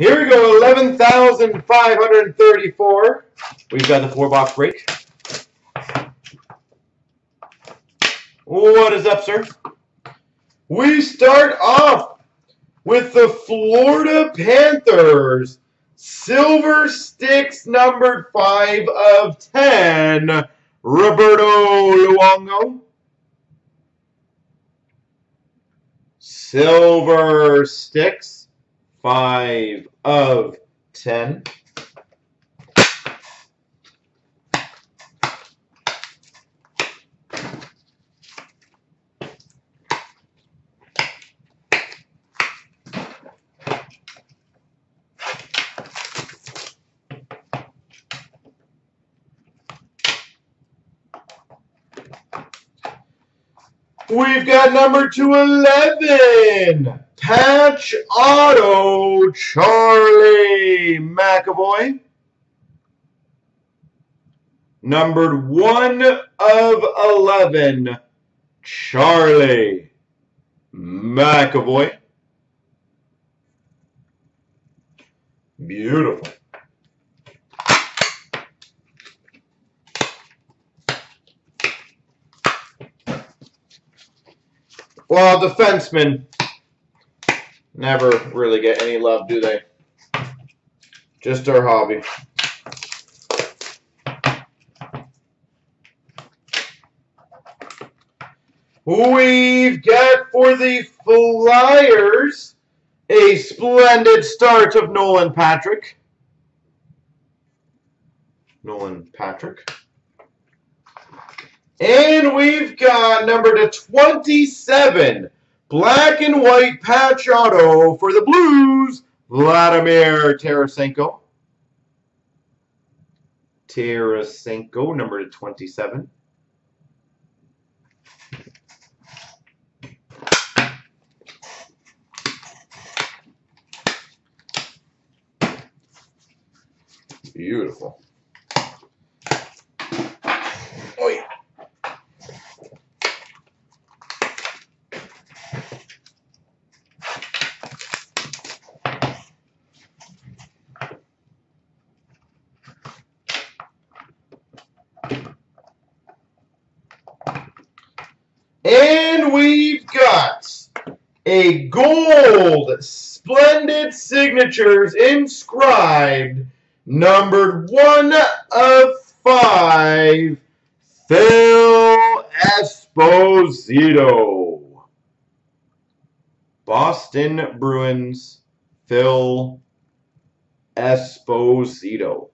Here we go, 11,534. We've got the four box break. What is up, sir? We start off with the Florida Panthers. Silver Sticks numbered 5 of 10. Roberto Luongo. Silver Sticks 5 of 10. We've got number 211, Patch Auto, Charlie McAvoy. Numbered 1 of 11, Charlie McAvoy. Beautiful. Well, defensemen never really get any love, do they? Just our hobby. We've got for the Flyers a splendid start of Nolan Patrick. Nolan Patrick. And we've got number to 27, black and white patch auto for the Blues, Vladimir Tarasenko. Tarasenko, number to 27. Beautiful. And we've got a gold splendid signatures inscribed numbered one of five Phil Esposito. Boston Bruins Phil Esposito.